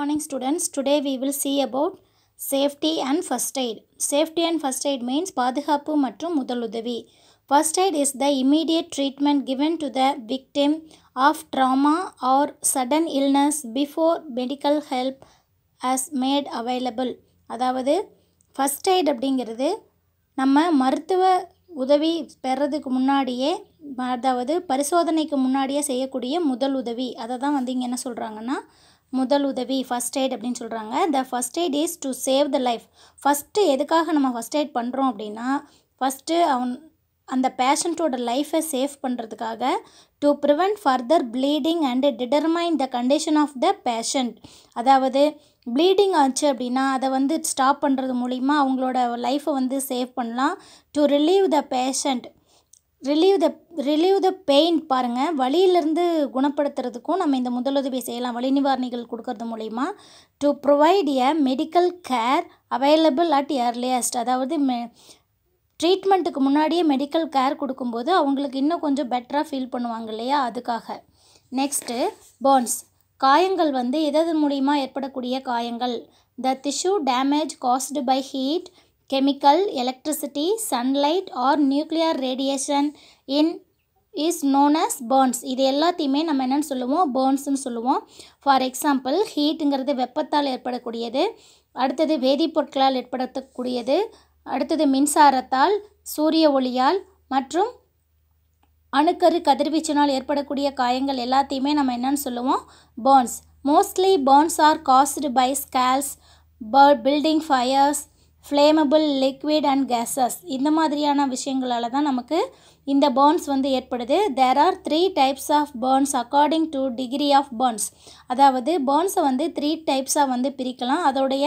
morning students today we will see about safety and first aid safety and first aid means பாதுகாப்பு மற்றும் முதலுதவி first aid is the immediate treatment given to the victim of trauma or sudden illness before medical help as made available அதாவது first aid அப்படிங்கிறது நம்ம மருத்துவ உதவி பெறதுக்கு முன்னாடியே அதாவது பரிசோதனைக்கு முன்னாடியே செய்யக்கூடிய முதல் உதவி அதை தான் வந்து இங்கே என்ன சொல்கிறாங்கன்னா முதல் உதவி ஃபஸ்ட் எய்ட் அப்படின்னு சொல்கிறாங்க the first aid is to save the life first எதுக்காக நம்ம ஃபஸ்ட் எய்ட் பண்ணுறோம் அப்படின்னா ஃபஸ்ட்டு அவன் அந்த பேஷண்ட்டோட லைஃப்பை சேவ் பண்ணுறதுக்காக to prevent further bleeding and determine the condition of the patient அதாவது ப்ளீடிங் ஆச்சு அப்படின்னா அதை வந்து ஸ்டாப் பண்ணுறது மூலிமா அவங்களோட லைஃப்பை வந்து சேவ் பண்ணலாம். To relieve the patient relieve the relieve the pain பாருங்கள் வலியிலேருந்து குணப்படுத்துறதுக்கும் நம்ம இந்த முதலுதவி செய்யலாம். வலி நிவாரணிகள் கொடுக்கறது மூலிமா to provide a medical care available at earliest அதாவது மெ ட்ரீட்மெண்ட்டுக்கு முன்னாடியே மெடிக்கல் கேர் கொடுக்கும்போது அவங்களுக்கு இன்னும் கொஞ்சம் பெட்டராக ஃபீல் பண்ணுவாங்க இல்லையா? அதுக்காக. நெக்ஸ்ட்டு போன்ஸ் காயங்கள் வந்து எதது மூலிமா ஏற்படக்கூடிய காயங்கள்? The tissue damage caused by heat chemical electricity, sunlight or nuclear radiation in is known as burns இது எல்லாத்தையுமே நம்ம என்னென்னு சொல்லுவோம்? பேர்ன்ஸ்னு சொல்லுவோம். ஃபார் எக்ஸாம்பிள் ஹீட்டுங்கிறது வெப்பத்தால் ஏற்படக்கூடியது. அடுத்தது வேதிப்பொருட்களால் ஏற்படுத்தக்கூடியது அடுத்தது மின்சாரத்தால் சூரிய ஒளியால் மற்றும் அணுக்கரு கதிர்வீச்சினால் ஏற்படக்கூடிய காயங்கள் எல்லாத்தையுமே நம்ம என்னன்னு சொல்லுவோம்? Burns mostly burns are caused by scales burnt building fires flammable liquid and gases இந்த மாதிரியான விஷயங்களால் தான் நமக்கு இந்த பேர்ன்ஸ் வந்து ஏற்படுது. There are three types of burns according to degree of burns அதாவது பேர்ன்ஸை வந்து த்ரீ டைப்ஸாக வந்து பிரிக்கலாம். அதோடைய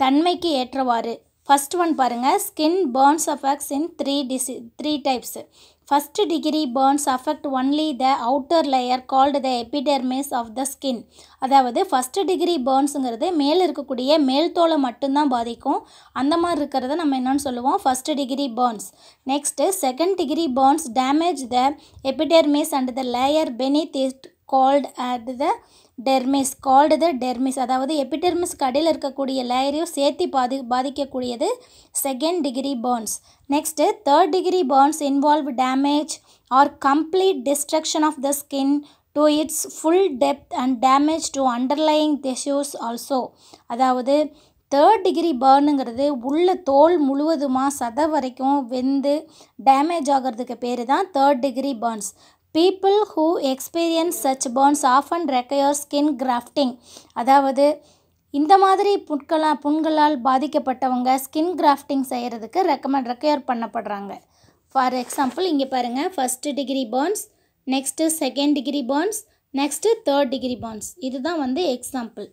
தன்மைக்கு ஏற்றவாறு. ஃபஸ்ட் ஒன் பாருங்கள் skin burns affects in three DC three types first degree burns affect only the outer layer called the epidermis of the skin அதாவது ஃபஸ்ட்டு டிகிரி பேர்ன்ஸுங்கிறது மேலே இருக்கக்கூடிய மேல் தோலை மட்டும்தான் பாதிக்கும். அந்த மாதிரி இருக்கிறத நம்ம என்னென்னு சொல்லுவோம்? First degree burns next second degree burns damage the epidermis and the layer beneath it called at the dermis called the dermis அதாவது எபிடெர்மிஸ்க்கு அடியில் இருக்கக்கூடிய லேயரையும் சேர்த்து பாதி பாதிக்கக்கூடியது second degree burns next third degree burns involve damage or complete destruction of the skin to its full depth and damage to underlying tissues also அதாவது third degree பேர்னுங்கிறது உள்ள தோல் முழுவதுமாக சத வரைக்கும் வெந்து டேமேஜ் ஆகிறதுக்கு பேர் தான் third degree burns people who experience such burns of and require skin grafting அதாவது இந்த மாதிரி புட்களா புண்களால் பாதிக்கப்பட்டவங்க ஸ்கின் கிராஃப்டிங் செய்கிறதுக்கு ரெக்கமெண்ட் ரெக்கையர் பண்ணப்படுறாங்க. ஃபார் எக்ஸாம்பிள் இங்கே பாருங்கள் first degree burns next second degree burns next third degree burns இதுதான் வந்து எக்ஸாம்பிள்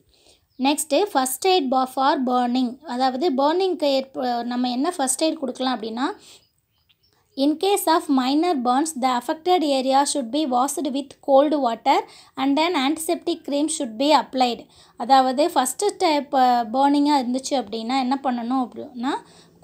நெக்ஸ்ட்டு ஃபஸ்ட் எய்ட் பா ஃபார் பேர்னிங் அதாவது பேர்னிங்க்கு ஏற்ப நம்ம என்ன ஃபஸ்ட் எய்ட் கொடுக்கலாம் அப்படின்னா In case of minor burns, the affected area should be washed with cold water and an antiseptic cream should be applied. அதாவது ஃபஸ்ட்டு டைப் பேர்னிங்காக இருந்துச்சு அப்படின்னா என்ன பண்ணணும் அப்படின்னா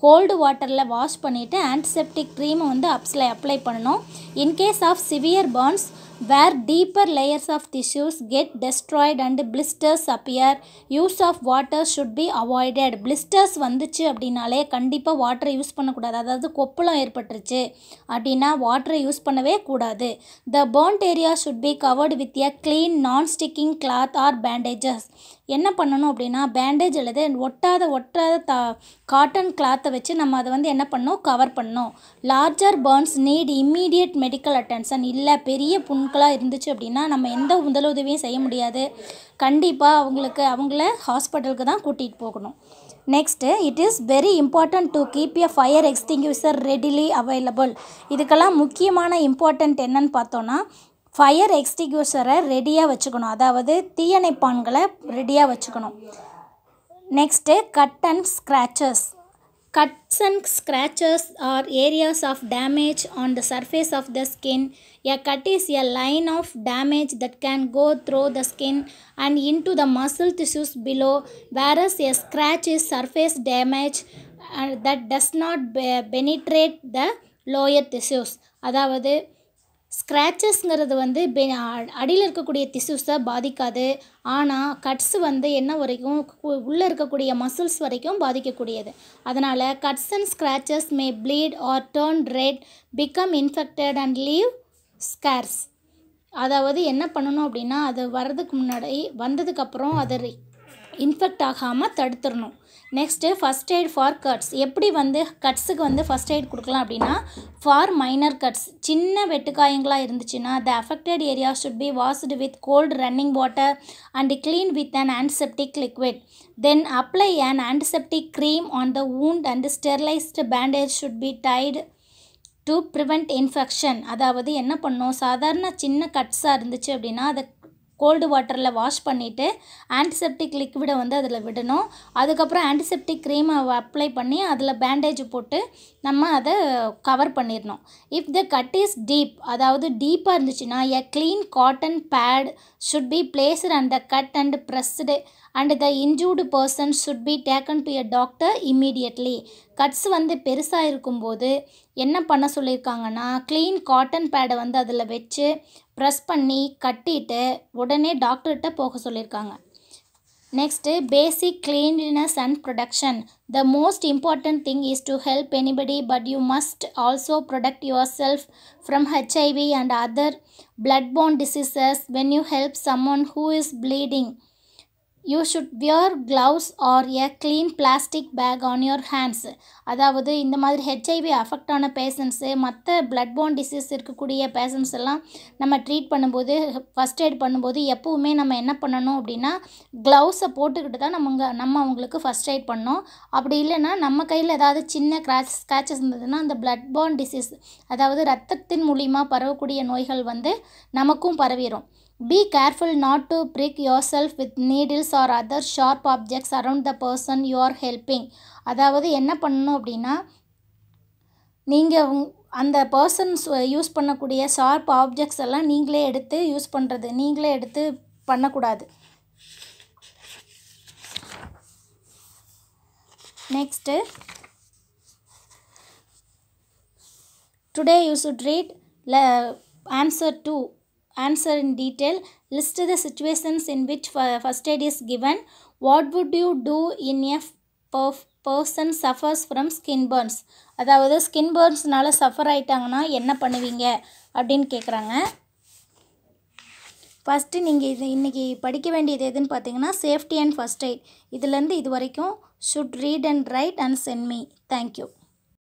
கோல்டு வாட்டரில் வாஷ் பண்ணிவிட்டு ஆன்டிசெப்டிக் க்ரீமை வந்து அப்ஸ்லை அப்ளை பண்ணணும் in case of severe burns where deeper layers of tissues get destroyed and blisters appear use of water should be avoided blisters வந்துச்சு அப்படின்னாலே கண்டிப்பாக வாட்டரை யூஸ் பண்ணக்கூடாது. அதாவது கொப்பளம் ஏற்பட்டுருச்சு அப்படின்னா வாட்டரை யூஸ் பண்ணவே கூடாது. The burnt area should be covered with a clean non sticking cloth or bandages என்ன பண்ணணும் அப்படின்னா பேண்டேஜ் அல்லது ஒட்டாத ஒட்டாத தா காட்டன் கிளாத்தை வச்சு நம்ம அதை வந்து என்ன பண்ணணும்? கவர் பண்ணணும். Larger burns need immediate medical attention இல்லை பெரிய புண்களாக இருந்துச்சு அப்படின்னா நம்ம எந்த முதலுதவியும் செய்ய முடியாது. கண்டிப்பாக அவங்களுக்கு அவங்கள ஹாஸ்பிட்டலுக்கு தான் கூட்டிகிட்டு போகணும். Next it is very important to keep a fire extinguisher readily available இதுக்கெல்லாம் முக்கியமான இம்பார்ட்டன்ட் என்னன்னு பார்த்தோன்னா ஃபயர் எக்ஸ்டிங்யூசரை ரெடியாக வச்சுக்கணும். அதாவது தீயணைப்பான்களை ரெடியாக வச்சுக்கணும். Next cut and scratches cuts and scratches are areas of damage on the surface of the skin a cut is a line of damage that can go through the skin and into the muscle tissues below whereas a scratch is surface damage that does not penetrate the lower tissues அதாவது ஸ்க்ராச்சஸ்ங்கிறது வந்து பெ அடியில் இருக்கக்கூடிய திசுஸை பாதிக்காது. ஆனால் cuts வந்து என்ன வரைக்கும் உள்ளே இருக்கக்கூடிய மசில்ஸ் வரைக்கும் பாதிக்கக்கூடியது. அதனால் cuts and scratches may bleed or turn red become infected and leave scars அதாவது என்ன பண்ணணும் அப்படின்னா அது வர்றதுக்கு முன்னாடி வந்ததுக்கப்புறம் அதை இன்ஃபெக்ட் ஆகாமல் தடுத்துடணும். Next first aid for cuts எப்படி வந்து கட்ஸுக்கு வந்து ஃபஸ்ட் எய்ட் கொடுக்கலாம் அப்படின்னா ஃபார் மைனர் கட்ஸ் சின்ன வெட்டுக்காயங்களாக இருந்துச்சுன்னா the affected area should be washed with cold running water and clean with an antiseptic liquid then apply an antiseptic cream on the wound and sterilised bandage should be tied to prevent infection அதாவது என்ன பண்ணோம்? சாதாரண சின்ன கட்ஸாக இருந்துச்சு அப்படின்னா அதை gold வாட்டரில் wash பண்ணிவிட்டு ஆன்டிசெப்டிக் லிக்விடை வந்து அதில் விடணும். அதுக்கப்புறம் ஆன்டிசெப்டிக் க்ரீமை அப்ளை பண்ணி அதில் பேண்டேஜ் போட்டு நம்ம அதை கவர் பண்ணிடணும் if the cut is deep அதாவது டீப்பாக இருந்துச்சுன்னா a clean cotton pad should be placed and the cut and pressed and the injured person should be taken to a doctor immediately cuts வந்து பெருசாக இருக்கும்போது என்ன பண்ண சொல்லியிருக்காங்கன்னா க்ளீன் காட்டன் பேடை வந்து அதில் வச்சு ப்ரெஸ் பண்ணி கட்டிட்டு உடனே டாக்டர்கிட்ட போக சொல்லியிருக்காங்க. Next basic cleanliness and protection the most important thing is to help anybody but you must also protect yourself from HIV and other blood borne when you help someone who is bleeding you should wear gloves or a clean plastic bag on your hands அதாவது இந்த மாதிரி HIV affect ஆன patients மற்ற blood borne disease இருக்கக்கூடிய patients எல்லாம் நம்ம treat பண்ணும்போது first aid பண்ணும்போது எப்போவுமே நம்ம என்ன பண்ணணும் அப்படின்னா க்ளவுஸை போட்டுக்கிட்டு தான் நம்ம நம்ம அவங்களுக்கு ஃபஸ்ட் எய்ட் பண்ணோம். அப்படி இல்லைன்னா நம்ம கையில் ஏதாவது சின்ன கிராச் ஸ்க்ராச்சஸ் இருந்ததுன்னா அந்த பிளட் போன் டிசீஸ் அதாவது ரத்தத்தின் மூலிமா பரவக்கூடிய நோய்கள் வந்து நமக்கும் பரவிடும் be careful not to prick yourself with needles or other sharp objects around the person you are helping அதாவது என்ன பண்ணணும் அப்படின்னா நீங்கள் அந்த பர்சன்ஸ் யூஸ் பண்ணக்கூடிய ஷார்ப் ஆப்ஜெக்ட்ஸ் எல்லாம் நீங்களே எடுத்து யூஸ் பண்ணுறது நீங்களே எடுத்து பண்ணக்கூடாது. Next today you should read ல answer to answer in detail. List the situations in which fir- first aid is given. What would you do in a per- person suffers from skin burns? அதாவது skin பர்ன்ஸ்னால் suffer ஆயிட்டாங்கன்னா என்ன பண்ணுவீங்க? அப்படின்னு கேட்குறாங்க first நீங்கள் இது இன்றைக்கி படிக்க வேண்டியது எதுன்னு பார்த்தீங்கன்னா சேஃப்டி அண்ட் ஃபஸ்ட் எய்ட் இதுலேருந்து இது வரைக்கும் should read and write and send me thank you